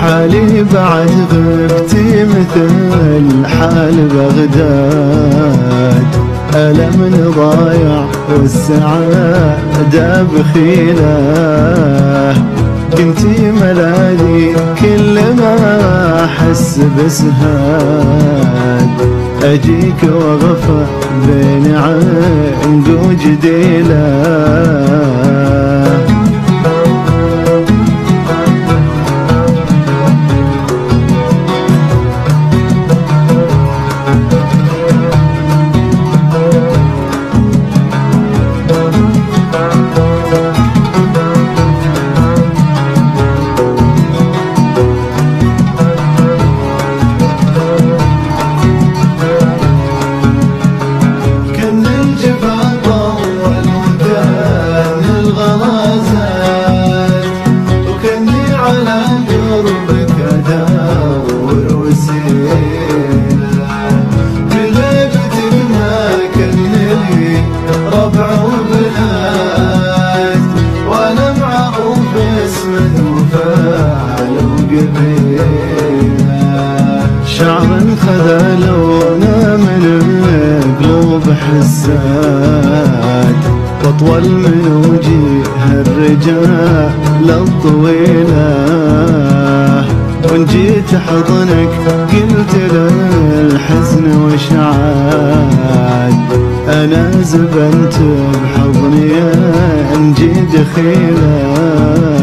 حالي بعد غبتي مثل حال بغداد. ألم ضايع والسعادة بخيلة. كنتي ملاذي كل ما أحس بسهاد. أجيك وغفى بين عنق وجديله شعرا خذلونا من قلوب حسات واطول من وجيه الرجال الطويلة وإن جيت حضنك قلت للحزن وشعاد أنا زبنت بحضني انجي دخيله